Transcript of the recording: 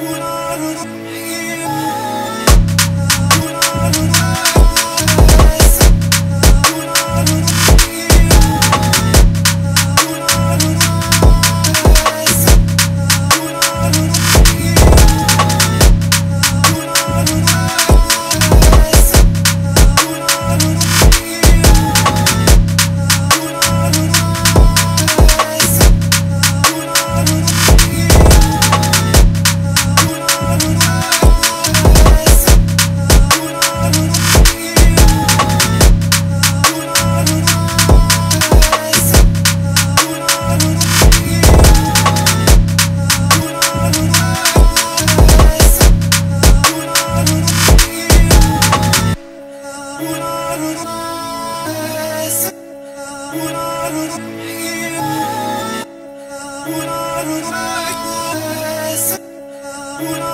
Flames, mein Bro. Una